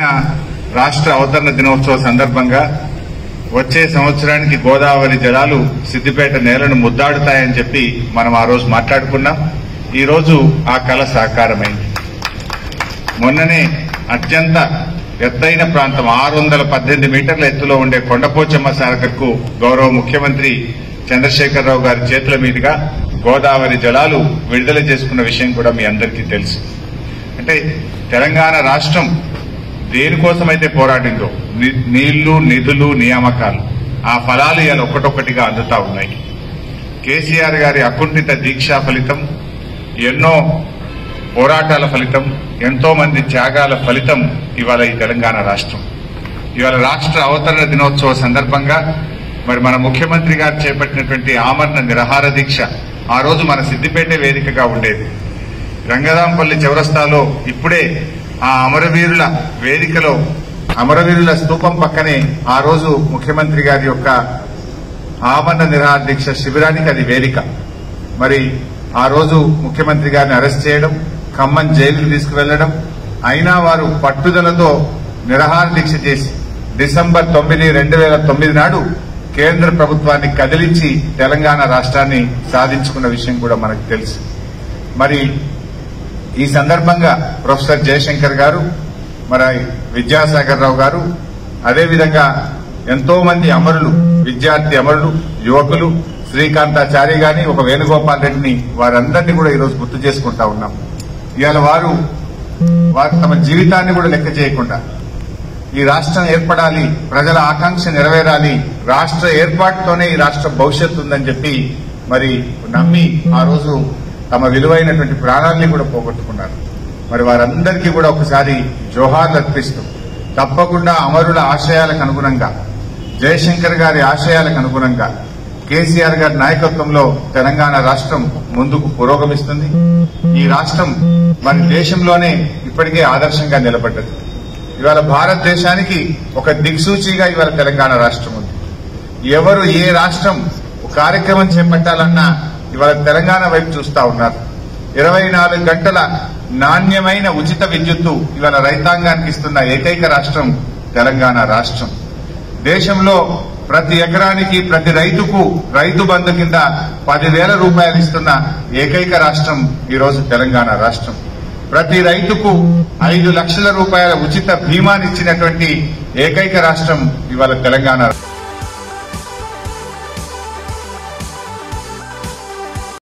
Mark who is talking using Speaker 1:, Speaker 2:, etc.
Speaker 1: రాష్ట్ర అవతరణ దినోత్సవ సందర్భంగా వచ్చే సంవత్సరానికి గోదావరి జలాలు సిద్దిపేట నేలను ముద్దాడుతాయని చెప్పి మనం ఆ రోజు మాట్లాడుకున్నాం. ఈ రోజు ఆ కళ సాకారమైంది. మొన్ననే అత్యంత ఎత్తైన ప్రాంతం ఆరు వందల పద్దెనిమిది మీటర్ల ఎత్తులో ఉండే కొండపోచమ్మ సాగర్కు గౌరవ ముఖ్యమంత్రి చంద్రశేఖరరావు గారి చేతుల మీదుగా గోదావరి జలాలు విడుదల చేసుకున్న విషయం కూడా మీ అందరికీ తెలుసు. అంటే తెలంగాణ రాష్ట్రం దేనికోసమైతే పోరాడిందో ని- నీళ్ళు నిధులు నియామకాలు ఆ ఫలాలు ఇవాళ ఒక్కటొక్కటిగా అందుతా ఉన్నాయి. కేసీఆర్ గారి అకుంఠిత దీక్షా ఫలితం ఎన్నో పోరాటాల ఫలితం ఎంతో మంది త్యాగాల ఫలితం ఇవాళ ఈ తెలంగాణ రాష్ట్రం. ఇవాళ రాష్ట్ర అవతరణ దినోత్సవ సందర్భంగా మరి మన ముఖ్యమంత్రి గారు చేపట్టినటువంటి ఆమరణ నిరహార దీక్ష ఆ రోజు మన సిద్దిపేట వేదికగా ఉండేది. రంగదాంపల్లి చౌరస్తాలో ఇప్పుడే ఆ అమరవీరుల వేదికలో అమరవీరుల స్తూపం పక్కనే ఆ రోజు ముఖ్యమంత్రి గారి యొక్క ఆమరణ నిరాహార దీక్ష శిబిరానికి అది వేదిక. మరి ఆ రోజు ముఖ్యమంత్రి గారిని అరెస్ట్ చేయడం ఖమ్మం జైలుకు తీసుకువెళ్ళడం అయినా వారు పట్టుదలతో నిరహార దీక్ష చేసి డిసెంబర్ తొమ్మిది రెండు వేల తొమ్మిది నాడు కేంద్ర ప్రభుత్వాన్ని కదిలించి తెలంగాణ రాష్ట్రాన్ని సాధించుకున్న విషయం కూడా మనకు తెలుసు. మరి ఈ సందర్భంగా ప్రొఫెసర్ జయశంకర్ గారు మరి విద్యాసాగర్ రావు గారు అదేవిధంగా ఎంతో మంది అమరులు విద్యార్థి అమరులు యువకులు శ్రీకాంతాచారి గాని ఒక వేణుగోపాల్ రెడ్డిని వారందరినీ కూడా ఈరోజు గుర్తు చేసుకుంటా ఉన్నాం. ఇవాళ వారు వారు తమ జీవితాన్ని కూడా లెక్క చేయకుండా ఈ రాష్ట్రం ఏర్పడాలి ప్రజల ఆకాంక్ష నెరవేరాలి రాష్ట్ర ఏర్పాటుతోనే ఈ రాష్ట్ర భవిష్యత్తు ఉందని చెప్పి మరి నమ్మి ఆ రోజు తమ విలువైనటువంటి ప్రాణాల్ని కూడా పోగొట్టుకున్నారు. మరి వారందరికీ కూడా ఒకసారి జోహార్లు అర్పిస్తూ తప్పకుండా అమరుల ఆశయాలకు అనుగుణంగా జయశంకర్ గారి ఆశయాలకు అనుగుణంగా కేసీఆర్ గారి నాయకత్వంలో తెలంగాణ రాష్ట్రం ముందుకు పురోగమిస్తుంది. ఈ రాష్ట్రం మన దేశంలోనే ఇప్పటికే ఆదర్శంగా నిలబడ్డది. ఇవాళ భారతదేశానికి ఒక దిక్సూచిగా ఇవాళ తెలంగాణ రాష్ట్రం ఉంది. ఎవరు ఏ రాష్ట్రం కార్యక్రమం చేపట్టాలన్నా ఇవాళ తెలంగాణ వైపు చూస్తా ఉన్నారు. ఇరవై నాలుగు గంటల నాణ్యమైన ఉచిత విద్యుత్తు ఇవాళ రైతాంగానికి ఇస్తున్న ఏకైక రాష్ట్రం తెలంగాణ రాష్ట్రం. దేశంలో ప్రతి ఎకరానికి ప్రతి రైతుకు రైతు బంధు కింద పదివేల రూపాయలు ఇస్తున్న ఏకైక రాష్ట్రం ఈరోజు తెలంగాణ రాష్ట్రం. ప్రతి రైతుకు ఐదు లక్షల రూపాయల ఉచిత బీమానిచ్చినటువంటి ఏకైక రాష్ట్రం ఇవాళ తెలంగాణ